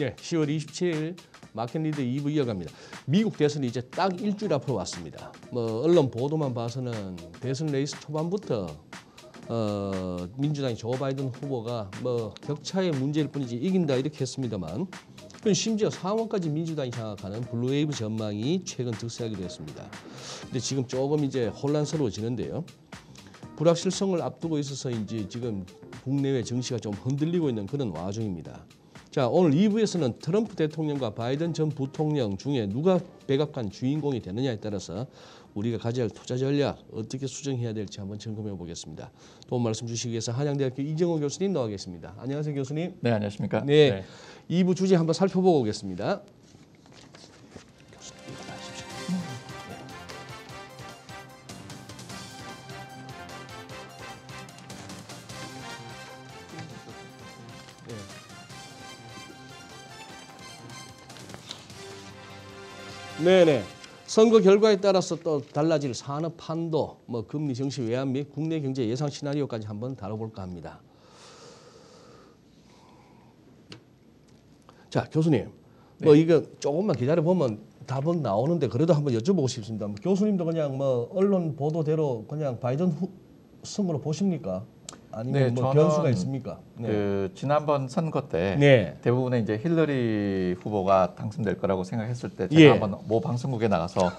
네, 10월 27일 마켓리더 2부 이어갑니다. 미국 대선이 이제 딱 일주일 앞으로 왔습니다. 뭐 언론 보도만 봐서는 대선 레이스 초반부터 어, 민주당의 조 바이든 후보가 뭐 격차의 문제일 뿐이지 이긴다 이렇게 했습니다만 심지어 상원까지 민주당이 장악하는 blue wave 전망이 최근 득세하기도 했습니다. 근데 지금 조금 이제 혼란스러워지는데요. 불확실성을 앞두고 있어서인지 지금 국내외 정치가 좀 흔들리고 있는 그런 와중입니다. 자 오늘 2부에서는 트럼프 대통령과 바이든 전 부통령 중에 누가 백악관 주인공이 되느냐에 따라서 우리가 가져야 할 투자 전략 어떻게 수정해야 될지 한번 점검해 보겠습니다. 도움 말씀 주시기 위해서 한양대학교 이정호 교수님 나와 계십니다. 안녕하세요 교수님. 네, 안녕하십니까? 네. 2부 주제 한번 살펴보고 오겠습니다. 네네. 선거 결과에 따라서 또 달라질 산업 판도, 뭐 금리 정시 외환 및 국내 경제 예상 시나리오까지 한번 다뤄볼까 합니다. 자 교수님, 뭐 이거 조금만 기다려 보면 답은 나오는데 그래도 한번 여쭤보고 싶습니다. 뭐 교수님도 그냥 뭐 언론 보도대로 그냥 바이든 후, 승으로 보십니까? 아니면 네, 뭐 변수가 있습니까? 네. 그 지난번 선거 때 네. 대부분의 이제 힐러리 후보가 당선될 거라고 생각했을 때 제가 예. 한번 모 방송국에 나가서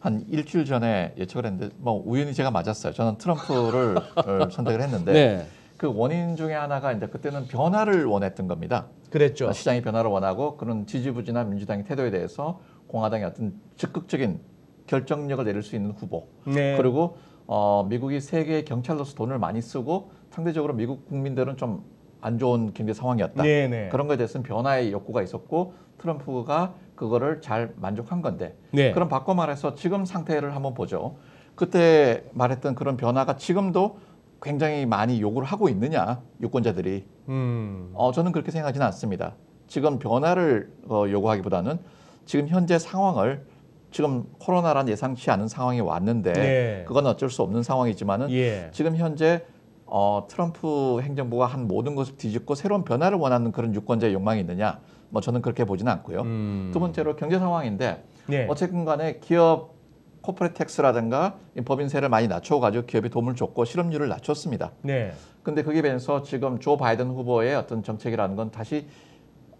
한 일주일 전에 예측을 했는데 뭐 우연히 제가 맞았어요. 저는 트럼프를 어, 선택을 했는데 네. 그 원인 중에 하나가 이제 그때는 변화를 원했던 겁니다. 그랬죠. 시장이 변화를 원하고 그런 지지부진한 민주당의 태도에 대해서 공화당이 어떤 적극적인 결정력을 내릴 수 있는 후보 네. 그리고 어, 미국이 세계 경찰로서 돈을 많이 쓰고 상대적으로 미국 국민들은 좀 안 좋은 경제 상황이었다. 네네. 그런 거에 대해서는 변화의 욕구가 있었고 트럼프가 그거를 잘 만족한 건데 네. 그럼 바꿔 말해서 지금 상태를 한번 보죠. 그때 말했던 그런 변화가 지금도 굉장히 많이 요구를 하고 있느냐 유권자들이 음. 어, 저는 그렇게 생각하지는 않습니다. 지금 변화를 어, 요구하기보다는 지금 현재 상황을 지금 코로나란 예상치 않은 상황이 왔는데 네. 그건 어쩔 수 없는 상황이지만은 예. 지금 현재 어, 트럼프 행정부가 한 모든 것을 뒤집고 새로운 변화를 원하는 그런 유권자의 욕망이 있느냐? 뭐 저는 그렇게 보지는 않고요. 음. 두 번째로 경제 상황인데 네. 어쨌든 간에 기업 코퍼레 텍스라든가 이 법인세를 많이 낮춰가지고 기업이 도움을 줬고 실업률을 낮췄습니다. 네. 근데 그게 변해서 지금 조 바이든 후보의 어떤 정책이라는 건 다시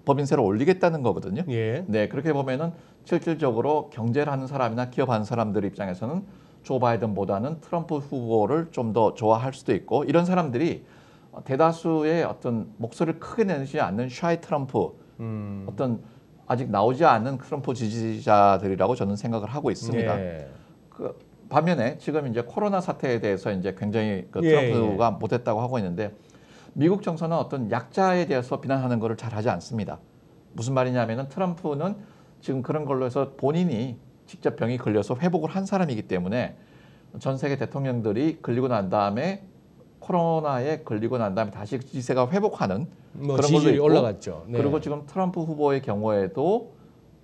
법인세를 올리겠다는 거거든요. 예. 네, 그렇게 보면은 실질적으로 경제를 하는 사람이나 기업 하는 사람들 입장에서는 조 바이든보다는 트럼프 후보를 좀 더 좋아할 수도 있고 이런 사람들이 대다수의 어떤 목소리를 크게 내지 않는 샤이 트럼프 음. 어떤 아직 나오지 않는 트럼프 지지자들이라고 저는 생각을 하고 있습니다. 예. 그 반면에 지금 이제 코로나 사태에 대해서 이제 굉장히 그 예, 트럼프가 못했다고 하고 있는데 미국 정서는 어떤 약자에 대해서 비난하는 것을 잘 하지 않습니다. 무슨 말이냐면은 트럼프는 지금 그런 걸로 해서 본인이 직접 병이 걸려서 회복을 한 사람이기 때문에 전 세계 대통령들이 걸리고 난 다음에 코로나에 걸리고 난 다음에 다시 지세가 회복하는 뭐 그런 걸로 있고, 올라갔죠. 네. 그리고 지금 트럼프 후보의 경우에도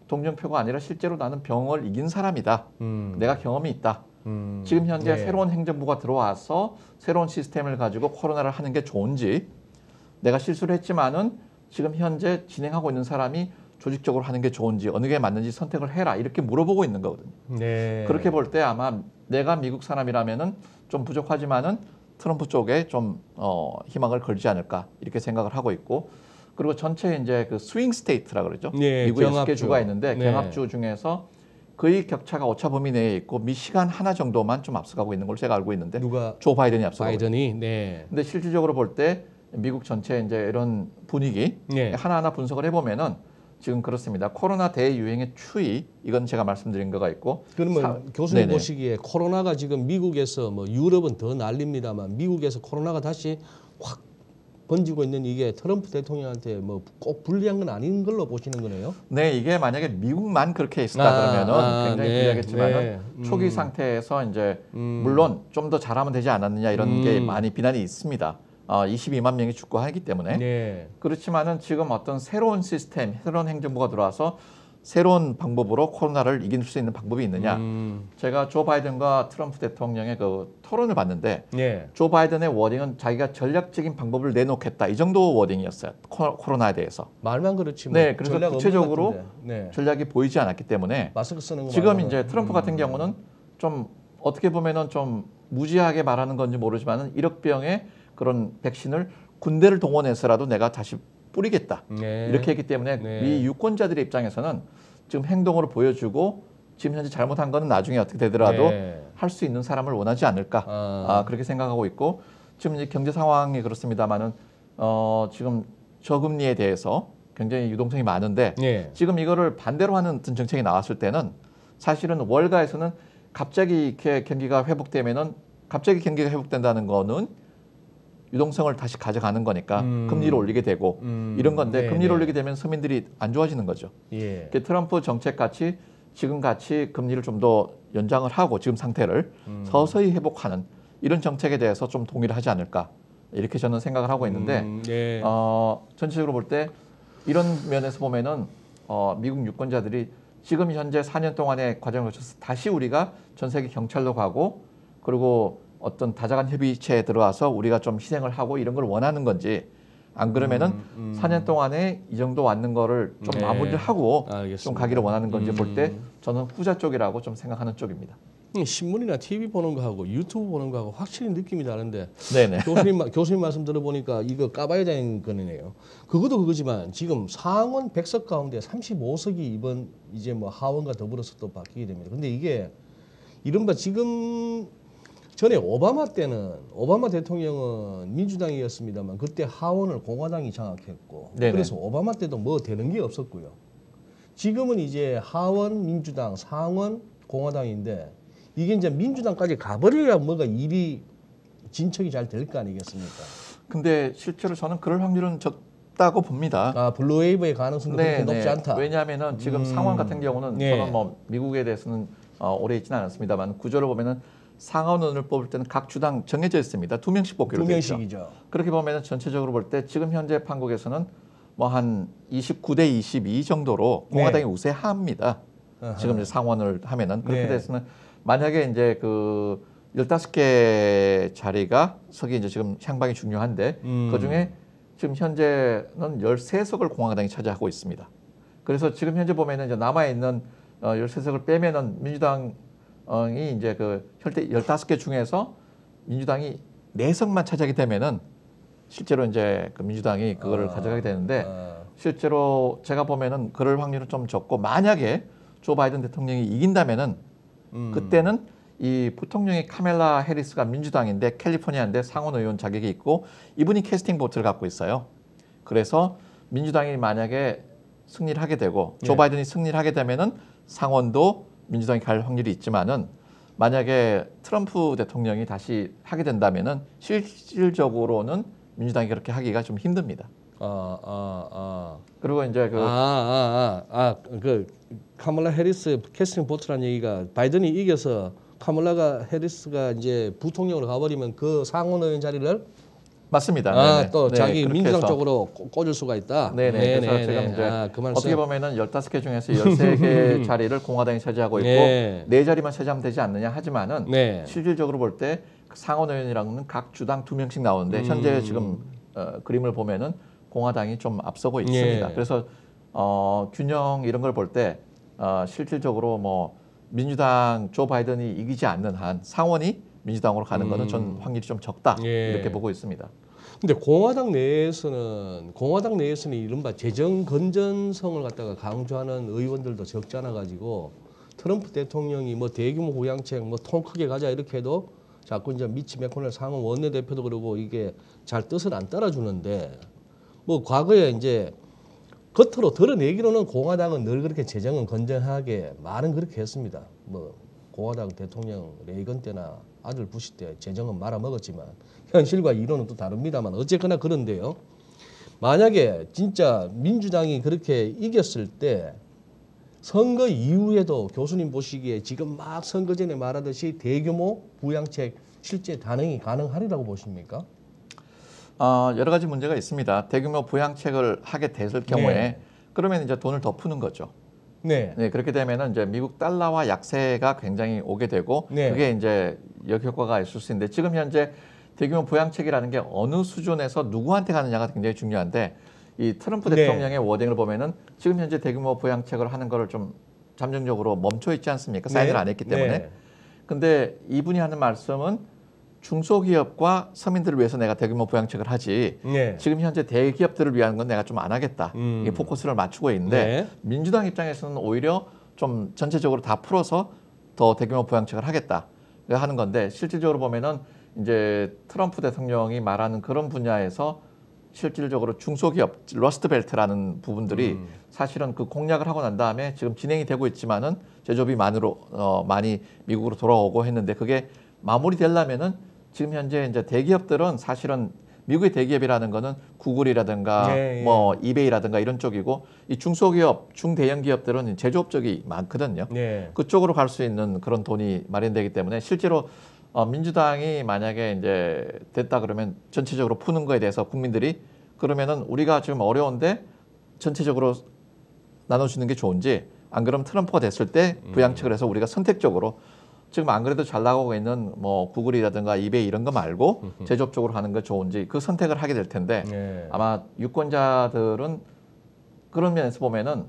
동정표가 아니라 실제로 나는 병을 이긴 사람이다. 음. 내가 경험이 있다. 음. 지금 현재 네. 새로운 행정부가 들어와서 새로운 시스템을 가지고 코로나를 하는 게 좋은지 내가 실수를 했지만은 지금 현재 진행하고 있는 사람이 조직적으로 하는 게 좋은지 어느 게 맞는지 선택을 해라 이렇게 물어보고 있는 거거든요. 네. 그렇게 볼 때 아마 내가 미국 사람이라면은 좀 부족하지만은 트럼프 쪽에 좀 어, 희망을 걸지 않을까 이렇게 생각을 하고 있고 그리고 전체 이제 그 swing state라 그러죠. 네, 미국에 경합주. 개 주가 있는데 네. 경합주 중에서 거의 격차가 오차 범위 내에 있고 미시간 하나 정도만 좀 앞서가고 있는 걸로 제가 알고 있는데 누가 조 바이든이 앞서가고 있는. 바이든이 네. 근데 실질적으로 볼 때 미국 전체 이제 이런 분위기 네. 하나하나 분석을 해보면은 지금 그렇습니다. 코로나 대유행의 추이 이건 제가 말씀드린 거가 있고 그러면 사- 교수님 네네. 보시기에 코로나가 지금 미국에서 뭐 유럽은 더 난립니다만 미국에서 코로나가 다시 확 번지고 있는 이게 트럼프 대통령한테 뭐 꼭 불리한 건 아닌 걸로 보시는 거네요. 네, 이게 만약에 미국만 그렇게 있었다 아, 그러면은 아, 굉장히 네, 불리하겠지만은 네. 음. 초기 상태에서 이제 음. 물론 좀 더 잘하면 되지 않았느냐 이런 게 음. 많이 비난이 있습니다. 어, 22만 명이 죽고 하기 때문에 네. 그렇지만은 지금 어떤 새로운 시스템, 새로운 행정부가 들어와서 새로운 방법으로 코로나를 이길 수 있는 방법이 있느냐? 음, 제가 조 바이든과 트럼프 대통령의 그 토론을 봤는데 예. 조 바이든의 워딩은 자기가 전략적인 방법을 내놓겠다 이 정도 워딩이었어요. 코- 코로나에 대해서 말만 그렇지 뭐. 네, 그래서 전략 구체적으로. 네. 전략이 보이지 않았기 때문에 마스크 쓰는 거 지금. 이제 트럼프 같은 경우는 좀 어떻게 보면은 좀 무지하게 말하는 건지 모르지만은 1억 병의 그런 백신을 군대를 동원해서라도 내가 다시 뿌리겠다 네. 이렇게 했기 때문에 네. 미 유권자들의 입장에서는 지금 행동으로 보여주고 지금 현재 잘못한 거는 나중에 어떻게 되더라도 네. 할수 있는 사람을 원하지 않을까 아. 아, 그렇게 생각하고 있고 지금 이제 경제 상황이 그렇습니다만은 어, 지금 저금리에 대해서 굉장히 유동성이 많은데 예. 지금 이거를 반대로 하는 어떤 정책이 나왔을 때는 사실은 월가에서는 갑자기 이렇게 경기가 회복되면은 갑자기 경기가 회복된다는 거는 유동성을 다시 가져가는 거니까 음. 금리를 올리게 되고 음, 이런 건데 네, 금리를 네. 올리게 되면 서민들이 안 좋아지는 거죠. 예. 그 트럼프 정책 같이 지금 같이 금리를 좀 더 연장을 하고 지금 상태를 음. 서서히 회복하는 이런 정책에 대해서 좀 동의를 하지 않을까 이렇게 저는 생각을 하고 있는데 음, 예. 어, 전체적으로 볼 때 이런 면에서 보면은 어, 미국 유권자들이 지금 현재 4년 동안의 과정을 거쳐서 다시 우리가 전 세계 경찰로 가고 그리고 어떤 다자간 협의체에 들어와서 우리가 좀 희생을 하고 이런 걸 원하는 건지 안 그러면은 음, 음. 4년 동안에 이 정도 왔는 거를 좀 네. 마무리를 하고 알겠습니다. 좀 가기를 원하는 건지 볼때 음. 저는 후자 쪽이라고 좀 생각하는 쪽입니다. 음, 신문이나 TV 보는 거하고 유튜브 보는 거하고 확실히 느낌이 다른데 네네. 교수님 마- 교수님 말씀 들어보니까 이거 까봐야 되는 거네요. 그것도 그거지만 지금 상원 100석 가운데 35석이 이번 이제 뭐 하원과 더불어서 또 바뀌게 됩니다. 근데 이게 이른바 지금 전에 오바마 때는 오바마 대통령은 민주당이었습니다만 그때 하원을 공화당이 장악했고 네네. 그래서 오바마 때도 뭐 되는 게 없었고요. 지금은 이제 하원 민주당, 상원 공화당인데 이게 이제 민주당까지 가버려야 뭐가 일이 진척이 잘 될 거 아니겠습니까? 근데 실제로 저는 그럴 확률은 적다고 봅니다. 아 블루웨이브의 가능성도 그렇게 높지 않다. 왜냐하면은 지금 음. 상원 같은 경우는 네. 저는 뭐 미국에 대해서는 어, 오래 있지는 않았습니다만 구조를 보면은 상원원을 뽑을 때는 각 주당 정해져 있습니다. 두 명씩 뽑기로 두 되어 있죠. 명씩이죠. 그렇게 보면은 전체적으로 볼 때 지금 현재 판국에서는 뭐 한 29대 22 정도로 네. 공화당이 우세합니다. 아하. 지금 이제 상원을 하면은 그렇게 네. 돼서는 만약에 이제 그 15개 자리가 석이 이제 지금 향방이 중요한데 음. 그 중에 지금 현재는 13석을 공화당이 차지하고 있습니다. 그래서 지금 현재 보면은 이제 남아 있는 어 13석을 빼면은 민주당 이 이제 그 혈대 15개 중에서 민주당이 4석만 차지하게 되면은 실제로 이제 그 민주당이 그거를 아. 가져가게 되는데 아, 실제로 제가 보면은 그럴 확률은 좀 적고 만약에 조 바이든 대통령이 이긴다면은 음. 그때는 이 부통령이 카멜라 해리스가 민주당인데 캘리포니아인데 상원 의원 자격이 있고 이분이 캐스팅 보트를 갖고 있어요. 그래서 민주당이 만약에 승리를 하게 되고 조 예. 바이든이 승리를 하게 되면은 상원도 민주당이 갈 확률이 있지만은 만약에 트럼프 대통령이 다시 하게 된다면은 실질적으로는 민주당이 그렇게 하기가 좀 힘듭니다. 아, 아, 아. 그리고 이제 그 아, 아, 아, 아, 그 카멀라 해리스 캐스팅 보트라는 얘기가 바이든이 이겨서 카멀라가 해리스가 이제 부통령으로 가버리면 그 상원 의원 자리를 맞습니다. 아, 네네. 또 네, 자기 그렇게 민주당 해서. 쪽으로 꼬- 꽂을 수가 있다. 네네. 그래서 지금 이제 아, 그. 어떻게 보면은 15개 중에서 13개 자리를 공화당이 차지하고 있고 네. 네. 자리만 차지하면 되지 않느냐 하지만은 네. 실질적으로 볼 때 상원 의원이랑은 각 주당 두 명씩 나오는데 음. 현재 지금 어, 그림을 보면은 공화당이 좀 앞서고 있습니다. 예. 그래서 어, 균형 이런 걸 볼 때 어, 실질적으로 뭐 민주당 조 바이든이 이기지 않는 한 상원이 민주당으로 가는 거는 전 확률이 좀 적다 음. 예. 이렇게 보고 있습니다. 근데 공화당 내에서는 공화당 내에서는 이른바 재정 건전성을 갖다가 강조하는 의원들도 적지 않아 가지고 트럼프 대통령이 뭐 대규모 부양책 뭐 통 크게 가자 이렇게 해도 자꾸 이제 미치 맥코넬 상원 원내대표도 그러고 이게 잘 뜻을 안 따라주는데 뭐 과거에 이제 겉으로 드러내기로는 공화당은 늘 그렇게 재정은 건전하게 말은 그렇게 했습니다. 뭐 공화당 대통령 레이건 때나 아들 부시 때 재정은 말아먹었지만 현실과 이론은 또 다릅니다만 어쨌거나 그런데요. 만약에 진짜 민주당이 그렇게 이겼을 때 선거 이후에도 교수님 보시기에 지금 막 선거 전에 말하듯이 대규모 부양책 실제 단행이 가능하리라고 보십니까? 어, 여러 가지 문제가 있습니다. 대규모 부양책을 하게 됐을 경우에 네. 그러면 이제 돈을 더 푸는 거죠. 네. 네, 그렇게 되면은 이제 미국 달러와 약세가 굉장히 오게 되고 네. 그게 이제 역효과가 있을 수 있는데 지금 현재 대규모 부양책이라는 게 어느 수준에서 누구한테 가느냐가 굉장히 중요한데 이 트럼프 네. 대통령의 워딩을 보면은 지금 현재 대규모 부양책을 하는 거를 좀 잠정적으로 멈춰 있지 않습니까? 사인을 네. 안 했기 때문에. 네. 근데 이분이 하는 말씀은 중소기업과 서민들을 위해서 내가 대규모 부양책을 하지 네. 지금 현재 대기업들을 위한 건 내가 좀 안 하겠다. 음. 이게 포커스를 맞추고 있는데 네. 민주당 입장에서는 오히려 좀 전체적으로 다 풀어서 더 대규모 부양책을 하겠다 하는 건데 실질적으로 보면은 이제 트럼프 대통령이 말하는 그런 분야에서 실질적으로 중소기업 Rust Belt라는 부분들이 음. 사실은 그 공략을 하고 난 다음에 지금 진행이 되고 있지만은 제조업이 만으로 어, 많이 미국으로 돌아오고 했는데 그게 마무리되려면은 지금 현재 이제 대기업들은 사실은 미국의 대기업이라는 거는 구글이라든가 네, 예. 뭐 이베이라든가 이런 쪽이고 이 중소기업, 중대형 기업들은 제조업 쪽이 많거든요. 네. 그쪽으로 갈 수 있는 그런 돈이 마련되기 때문에 실제로 어, 민주당이 만약에 이제 됐다 그러면 전체적으로 푸는 거에 대해서 국민들이 그러면은 우리가 지금 어려운데 전체적으로 나눠주는 게 좋은지 안 그러면 트럼프가 됐을 때 부양책을 해서 우리가 선택적으로 지금 안 그래도 잘 나가고 있는 뭐 구글이라든가 이베이 이런 거 말고 제조업 쪽으로 가는 게 좋은지 그 선택을 하게 될 텐데 네. 아마 유권자들은 그런 면에서 보면은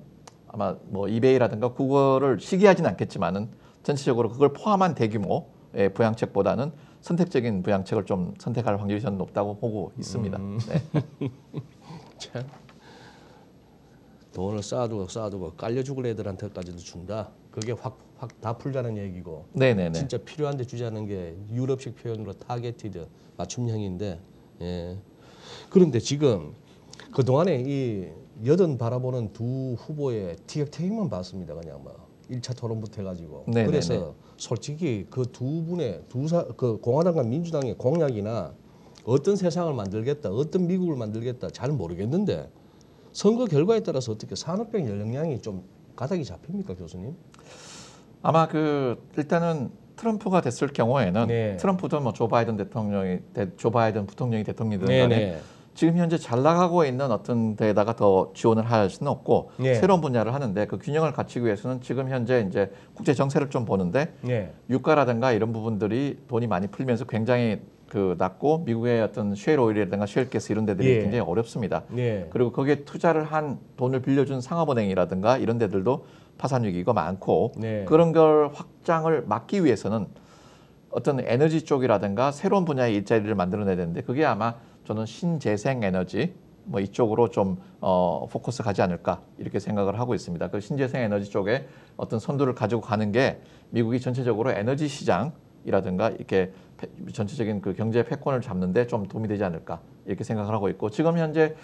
아마 뭐 이베이라든가 구글을 시기하진 않겠지만은 전체적으로 그걸 포함한 대규모의 부양책보다는 선택적인 부양책을 좀 선택할 확률이 저는 높다고 보고 있습니다. 네. 참. 돈을 쌓아두고 쌓아두고 깔려 죽을 애들한테까지도 준다. 그게 확 확 다 풀자는 얘기고 네네네. 진짜 필요한데 주자는 게 유럽식 표현으로 targeted 맞춤형인데 예. 그런데 지금 그 동안에 이 여든 바라보는 두 후보의 티격태격만 봤습니다. 그냥 막 1차 토론부터 해가지고 네네네. 그래서 솔직히 그 두 분의 두사그 공화당과 민주당의 공약이나 어떤 세상을 만들겠다, 어떤 미국을 만들겠다 잘 모르겠는데 선거 결과에 따라서 어떻게 산업적 영향이 좀 가닥이 잡힙니까, 교수님? 아마 그 일단은 트럼프가 됐을 경우에는 네. 트럼프도 뭐조 바이든 대통령이 대- 조 바이든 부통령이 대통령이든 간에 지금 현재 잘 나가고 있는 어떤 데에다가 더 지원을 할 수는 없고 네. 새로운 분야를 하는데 그 균형을 갖추기 위해서는 지금 현재 이제 국제 정세를 좀 보는데 네. 유가라든가 이런 부분들이 돈이 많이 풀면서 굉장히 그 낮고 미국의 어떤 쉐일 오일이라든가 쉐일 가스 이런 데들이 예. 굉장히 어렵습니다. 네. 그리고 거기에 투자를 한 돈을 빌려준 상업은행이라든가 이런 데들도 파산 위기가 많고 네. 그런 걸 확장을 막기 위해서는 어떤 에너지 쪽이라든가 새로운 분야의 일자리를 만들어내야 되는데 그게 아마 저는 신재생 에너지 뭐 이쪽으로 좀 어, 포커스 가지 않을까 이렇게 생각을 하고 있습니다. 그 신재생 에너지 쪽에 어떤 선두를 가지고 가는 게 미국이 전체적으로 에너지 시장이라든가 이렇게 패- 전체적인 그 경제 패권을 잡는데 좀 도움이 되지 않을까 이렇게 생각을 하고 있고 지금 현재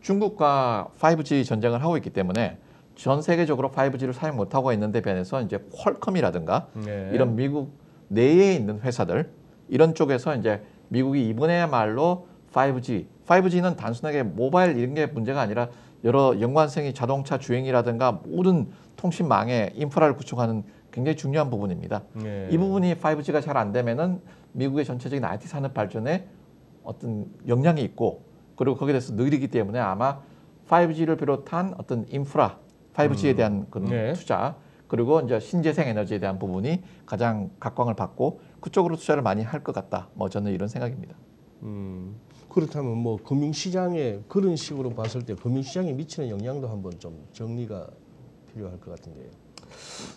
중국과 5G 전쟁을 하고 있기 때문에 전 세계적으로 5G를 사용 못하고 있는데 반해서 이제 퀄컴이라든가 네. 이런 미국 내에 있는 회사들 이런 쪽에서 이제 미국이 이번에야말로 5G, 5G는 단순하게 모바일 이런 게 문제가 아니라 여러 연관성이 자동차 주행이라든가 모든 통신망의 인프라를 구축하는 굉장히 중요한 부분입니다. 네. 이 부분이 5G가 잘 안 되면은 미국의 전체적인 IT 산업 발전에 어떤 영향이 있고 그리고 거기에 대해서 느리기 때문에 아마 5G를 비롯한 어떤 인프라, 5G에 대한 그런 네. 투자 그리고 이제 신재생 에너지에 대한 부분이 가장 각광을 받고 그쪽으로 투자를 많이 할 것 같다. 뭐 저는 이런 생각입니다. 음, 그렇다면 뭐 금융시장에 그런 식으로 봤을 때 금융시장에 미치는 영향도 한번 좀 정리가 필요할 것 같은데요.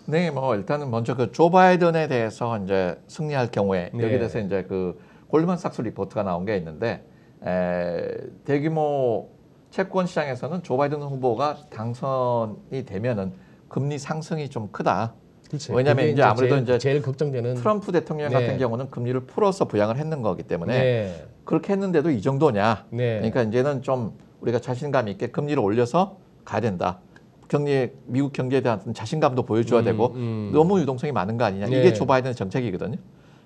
네, 뭐 일단은 먼저 그 조 바이든에 대해서 이제 승리할 경우에 네. 여기 대해서 이제 그 골드만삭스 리포트가 나온 게 있는데 에, 대규모 채권 시장에서는 조 바이든 후보가 당선이 되면은 금리 상승이 좀 크다. 글쎄, 왜냐면 그게 이제 아무래도 제일, 이제 제일 걱정되는 트럼프 대통령 네. 같은 경우는 금리를 풀어서 부양을 했는 거기 때문에 네. 그렇게 했는데도 이 정도냐? 네. 그러니까 이제는 좀 우리가 자신감 있게 금리를 올려서 가야 된다. 경리 미국 경제에 대한 자신감도 보여줘야 음, 되고 음. 너무 유동성이 많은 거 아니냐. 네. 이게 조 바이든 정책이거든요.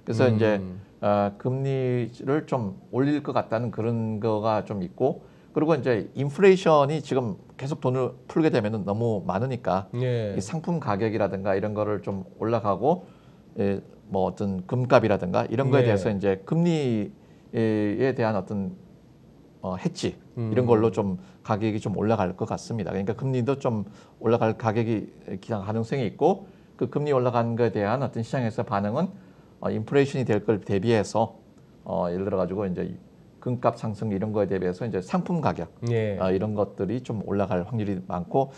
그래서 음. 이제 어, 금리를 좀 올릴 것 같다는 그런 거가 좀 있고 그리고 이제 인플레이션이 지금 계속 돈을 풀게 되면은 너무 많으니까 네. 이 상품 가격이라든가 이런 거를 좀 올라가고 예, 뭐 어떤 금값이라든가 이런 거에 네. 대해서 이제 금리 에 대한 어떤 어, 해지 음. 이런 걸로 좀 가격이 좀 올라갈 것 같습니다. 그러니까 금리도 좀 올라갈 가격이 기상 가능성이 있고 그 금리 올라간 것에 대한 어떤 시장에서 반응은 어, 인플레이션이 될 걸 대비해서 어, 예를 들어 가지고 이제 금값 상승 이런 거에 대비해서 이제 상품 가격 예. 어, 이런 것들이 좀 올라갈 확률이 많고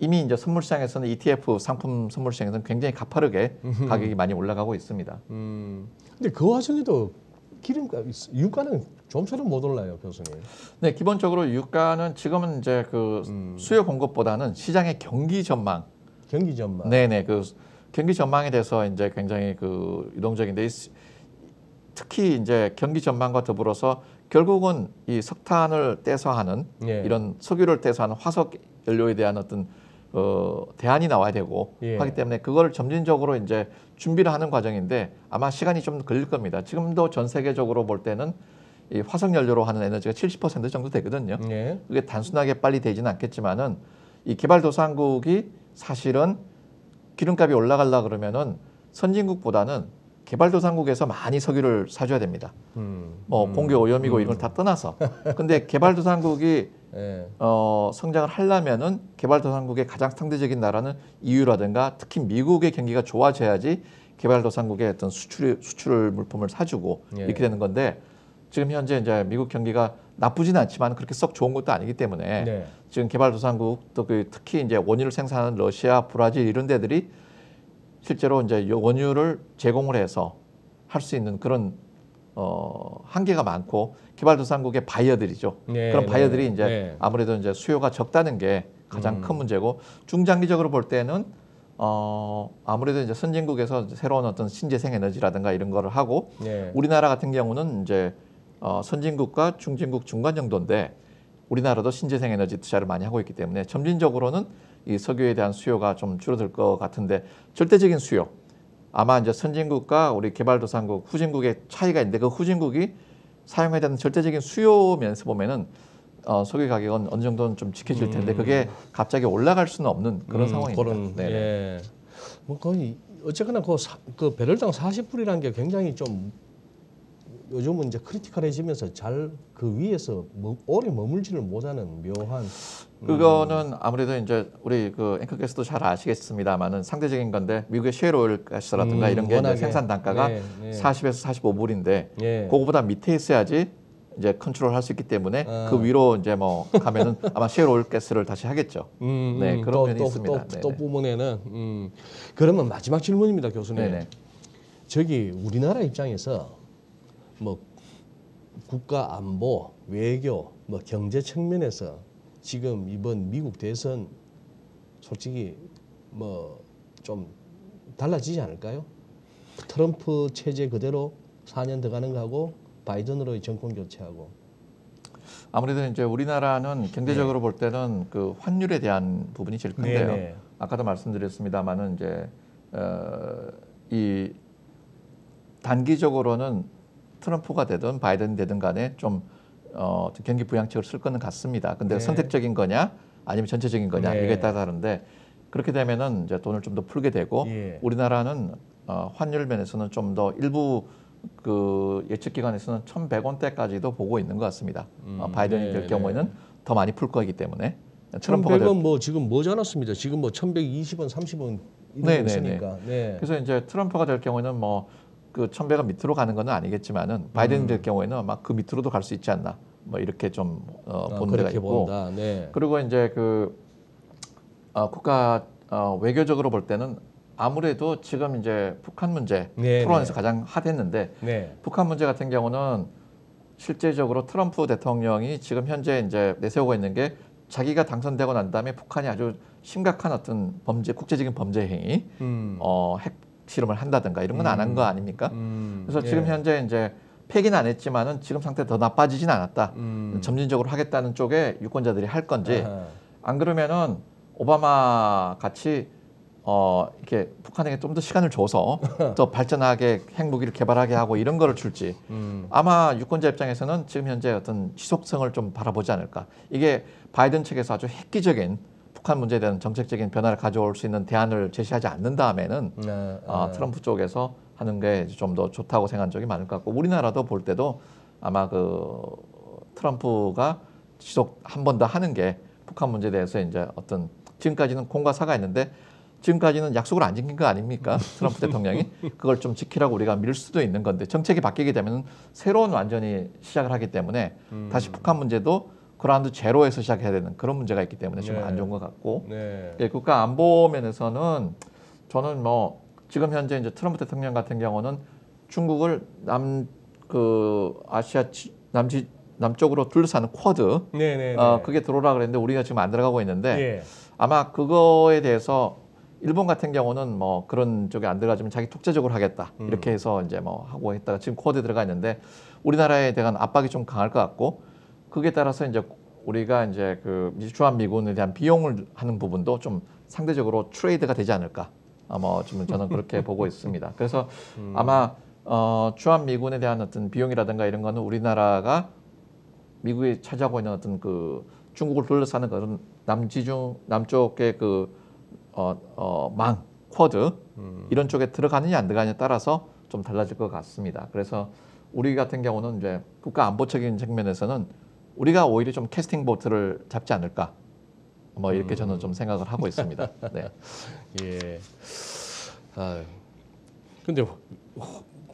이미 이제 선물 시장에서는 ETF 상품 선물 시장에서는 굉장히 가파르게 가격이 많이 올라가고 있습니다. 음. 근데 그 와중에도 기름값 유가는 좀처럼 못 올라요, 교수님. 네, 기본적으로 유가는 지금은 이제 그 음. 수요 공급보다는 시장의 경기 전망, 경기 전망. 네네 그 경기 전망에 대해서 이제 굉장히 그 유동적인데 특히 이제 경기 전망과 더불어서 결국은 이 석탄을 떼서 하는 예. 이런 석유를 떼서 하는 화석 연료에 대한 어떤 어, 대안이 나와야 되고 예. 하기 때문에 그걸 점진적으로 이제 준비를 하는 과정인데 아마 시간이 좀 걸릴 겁니다. 지금도 전 세계적으로 볼 때는 이 화석 연료로 하는 에너지가 70% 정도 되거든요. 예. 그게 단순하게 빨리 되지는 않겠지만은 이 개발도상국이 사실은 기름값이 올라가려 그러면은 선진국보다는 개발도상국에서 많이 석유를 사줘야 됩니다. 음. 뭐 공개 오염이고 이런 걸다 떠나서. 근데 개발도상국이 예. 어, 성장을 하려면은 개발도상국의 가장 상대적인 나라는 EU라든가 특히 미국의 경기가 좋아져야지 개발도상국의 어떤 수출 수출 물품을 사주고 예. 이렇게 되는 건데 지금 현재 이제 미국 경기가 나쁘지는 않지만 그렇게 썩 좋은 것도 아니기 때문에 네. 지금 개발도상국 또 그 특히 이제 원유를 생산하는 러시아, 브라질 이런 데들이 실제로 이제 요 원유를 제공을 해서 할 수 있는 그런 어, 한계가 많고 개발도상국의 바이어들이죠. 네, 그런 네, 바이어들이 네. 이제 네. 아무래도 이제 수요가 적다는 게 가장 음. 큰 문제고 중장기적으로 볼 때는 어, 아무래도 이제 선진국에서 새로운 어떤 신재생 에너지라든가 이런 거를 하고 예. 우리나라 같은 경우는 이제 어, 선진국과 중진국 중간 정도인데 우리나라도 신재생 에너지 투자를 많이 하고 있기 때문에 점진적으로는 이 석유에 대한 수요가 좀 줄어들 것 같은데 절대적인 수요 아마 이제 선진국과 우리 개발도상국 후진국의 차이가 있는데 그 후진국이 사용해야 되는 절대적인 수요 면에서 보면은 어, 석유 가격은 어느 정도는 좀 지켜질 텐데 그게 갑자기 올라갈 수는 없는 그런 음, 상황입니다. 그런, 네. 예. 뭐 거의 어쨌거나 그, 사, 그 배럴당 40불이라는 게 굉장히 좀 요즘은 이제 크리티컬해지면서 잘 그 위에서 뭐, 오래 머물지를 못하는 묘한 그거는 아무래도 이제 우리 그 앵커께서도 잘 아시겠습니다만은 상대적인 건데 미국의 셰일오일 가스라든가 음, 이런 게 워낙에. 생산 단가가 네, 네. 40에서 45불인데 예. 그거보다 밑에 있어야지 이제 컨트롤 할 수 있기 때문에 아. 그 위로 이제 뭐 가면은 아마 셰일오일 가스를 다시 하겠죠. 음, 네, 음, 그런 또, 면이 또, 있습니다. 또, 또. 부분에는 음. 그러면 마지막 질문입니다, 교수님. 네네. 저기 우리나라 입장에서 뭐 국가 안보, 외교, 뭐 경제 측면에서 지금 이번 미국 대선 솔직히 뭐 좀 달라지지 않을까요? 트럼프 체제 그대로 4년 더 가는 거하고 바이든으로의 정권 교체하고 아무래도 이제 우리나라는 경제적으로 볼 때는 그 환율에 대한 부분이 제일 큰데요. 네. 네네. 아까도 말씀드렸습니다만은 이제 어, 이 단기적으로는 트럼프가 되든 바이든 되든 간에 좀 어, 좀 경기 부양책을 쓸 거는 같습니다. 근데 네. 선택적인 거냐 아니면 전체적인 거냐 네. 이게 따라 다른데 그렇게 되면은 이제 돈을 좀 더 풀게 되고 예. 우리나라는 어, 환율 면에서는 좀 더 일부 그 예측 기관에서는 1,100원대까지도 보고 있는 것 같습니다. 어, 음, 바이든이 네, 될 네. 경우에는 더 많이 풀 거이기 때문에 트럼프가 될 1100원 뭐 지금 뭐지 않았습니다. 지금 뭐 1120원, 30원 이러고 네, 네, 있으니까. 네. 그래서 이제 트럼프가 될 경우에는 뭐 그 1,100원 밑으로 가는 건 아니겠지만은 음. 될 경우에는 아마 그 밑으로도 갈 수 있지 않나 뭐 이렇게 좀 어, 아, 보는 데가 있고. 네. 그리고 이제 그 어, 국가 어, 외교적으로 볼 때는 아무래도 지금 이제 북한 문제 네, 토론에서 네. 가장 핫했는데 네. 북한 문제 같은 경우는 실제적으로 트럼프 대통령이 지금 현재 이제 내세우고 있는 게 자기가 당선되고 난 다음에 북한이 아주 심각한 어떤 범죄 국제적인 범죄 행위 음. 어, 핵 실험을 한다든가 이런 건 안 한 거 아닙니까? 음. 그래서 지금 예. 현재 이제 폐기는 안 했지만은 지금 상태 더 나빠지진 않았다. 음. 점진적으로 하겠다는 쪽에 유권자들이 할 건지 아하. 안 그러면은 오바마 같이 어 이렇게 북한에게 좀 더 시간을 줘서 더 발전하게 핵무기를 개발하게 하고 이런 거를 줄지 음. 아마 유권자 입장에서는 지금 현재 어떤 지속성을 좀 바라보지 않을까 이게 바이든 측에서 아주 획기적인 북한 문제에 대한 정책적인 변화를 가져올 수 있는 대안을 제시하지 않는 다음에는 아, 어, 아. 트럼프 쪽에서 하는 게 좀 더 좋다고 생각한 적이 많을 것 같고 우리나라도 볼 때도 아마 그 트럼프가 지속 한 번 더 하는 게 북한 문제에 대해서 이제 어떤 지금까지는 공과 사가 있는데 지금까지는 약속을 안 지킨 거 아닙니까? 트럼프 대통령이 그걸 좀 지키라고 우리가 밀 수도 있는 건데 정책이 바뀌게 되면 새로운 완전히 시작을 하기 때문에 다시 북한 문제도 그라운드 제로에서 시작해야 되는 그런 문제가 있기 때문에 지금 네. 안 좋은 것 같고 네. 예, 국가 안보 면에서는 저는 뭐 지금 현재 이제 트럼프 대통령 같은 경우는 중국을 남 그 아시아 지- 남지 남쪽으로 둘러싸는 쿼드 네, 네, 네. 어 그게 들어오라 그랬는데 우리가 지금 안 들어가고 있는데 예. 아마 그거에 대해서 일본 같은 경우는 뭐 그런 쪽에 안 들어가지만 자기 독자적으로 하겠다 음. 이렇게 해서 이제 뭐 하고 했다가 지금 쿼드 들어가 있는데 우리나라에 대한 압박이 좀 강할 것 같고 그게 따라서 이제 우리가 이제 그 주한 미군에 대한 비용을 하는 부분도 좀 상대적으로 트레이드가 되지 않을까 아마 좀 저는 그렇게 보고 있습니다. 그래서 음. 아마 어, 주한 미군에 대한 어떤 비용이라든가 이런 거는 우리나라가 미국이 차지하고 있는 어떤 그 중국을 둘러싸는 그런 남지중 남쪽의 그 어, 어, 망, 쿼드 음. 이런 쪽에 들어가느냐 안 들어가느냐에 따라서 좀 달라질 것 같습니다. 그래서 우리 같은 경우는 이제 국가 안보적인 측면에서는 우리가 오히려 좀 캐스팅 보트를 잡지 않을까 뭐 이렇게 저는 좀 생각을 하고 있습니다. 네. 예. 아, 근데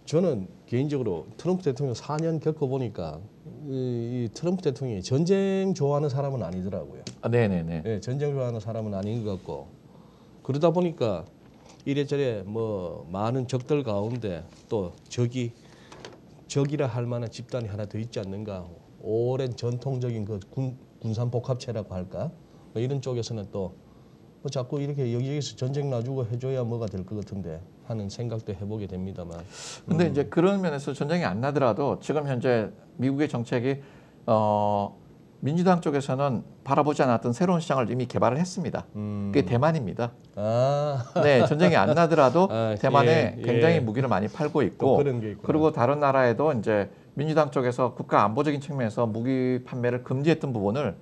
저는 개인적으로 트럼프 대통령 4년 겪어보니까 이, 이 트럼프 대통령이 전쟁 좋아하는 사람은 아니더라고요. 아, 네네네. 예, 전쟁 좋아하는 사람은 아닌 것 같고 그러다 보니까 이래저래 뭐 많은 적들 가운데 또 적이 적이라 할 만한 집단이 하나 더 있지 않는가 오랜 전통적인 그 군, 군산 복합체라고 할까 뭐 이런 쪽에서는 또 뭐 자꾸 이렇게 여기저기서 전쟁 놔주고 해줘야 뭐가 될 것 같은데 하는 생각도 해보게 됩니다만 근데 이제 그런 면에서 전쟁이 안 나더라도 지금 현재 미국의 정책이 어, 민주당 쪽에서는 바라보지 않았던 새로운 시장을 이미 개발을 했습니다. 음, 그게 대만입니다. 아 네, 전쟁이 안 나더라도 아, 대만에 예, 굉장히 예. 무기를 많이 팔고 또 있고. 그리고 다른 나라에도 이제 민주당 쪽에서 국가 안보적인 측면에서 무기 판매를 금지했던 부분을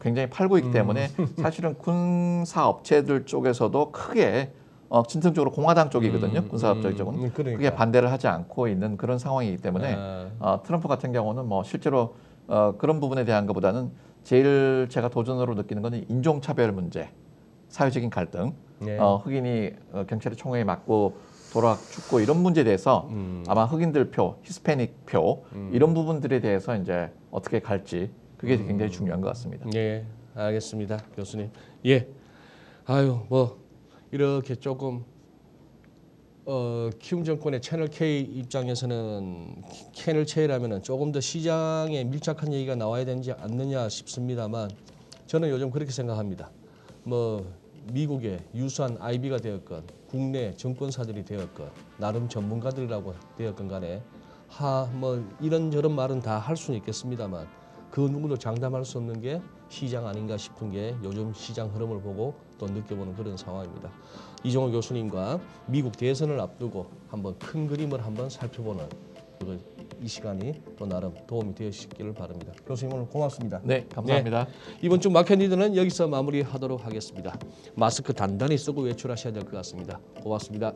굉장히 팔고 음. 있기 때문에 사실은 군사 업체들 쪽에서도 크게 어, 진통적으로 공화당 쪽이거든요. 음, 군사 업체 음, 쪽은 음, 그러니까. 그게 반대를 하지 않고 있는 그런 상황이기 때문에 아, 어, 트럼프 같은 경우는 뭐 실제로 어, 그런 부분에 대한 것보다는 제일 제가 도전으로 느끼는 거는 인종차별 문제, 사회적인 갈등, 네. 어, 흑인이 어, 경찰의 총에 맞고 돌아 죽고 이런 문제에 대해서 음. 아마 흑인들 표, 히스패닉 표 음. 이런 부분들에 대해서 이제 어떻게 갈지 그게 굉장히 중요한 것 같습니다. 예, 알겠습니다, 교수님. 예, 아유 뭐 이렇게 조금 어, 키움 정권의 채널 K 입장에서는 채널 K라면은 조금 더 시장에 밀착한 얘기가 나와야 되지 않느냐 싶습니다만 저는 요즘 그렇게 생각합니다. 뭐 미국의 유수한 IB가 되었건 국내 정권사들이 되었건 나름 전문가들이라고 되었건 간에 하 뭐 이런저런 말은 다 할 수는 있겠습니다만 그 누구도 장담할 수 없는 게 시장 아닌가 싶은 게 요즘 시장 흐름을 보고 또 느껴보는 그런 상황입니다. 이종호 교수님과 미국 대선을 앞두고 한번 큰 그림을 한번 살펴보는 그 이 시간이 또 나름 도움이 되시기를 바랍니다. 교수님 오늘 고맙습니다. 네, 감사합니다. 이번 주 마켓니드는 여기서 마무리하도록 하겠습니다. 마스크 단단히 쓰고 외출하셔야 될 것 같습니다. 고맙습니다.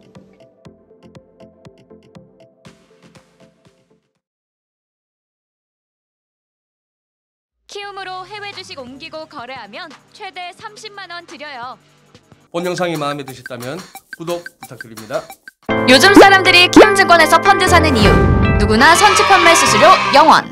키움으로 해외 주식 옮기고 거래하면 최대 30만 원 드려요. 본 영상이 마음에 드셨다면 구독 부탁드립니다. 요즘 사람들이 키움증권에서 펀드 사는 이유. 누구나 선취 판매 수수료 0원.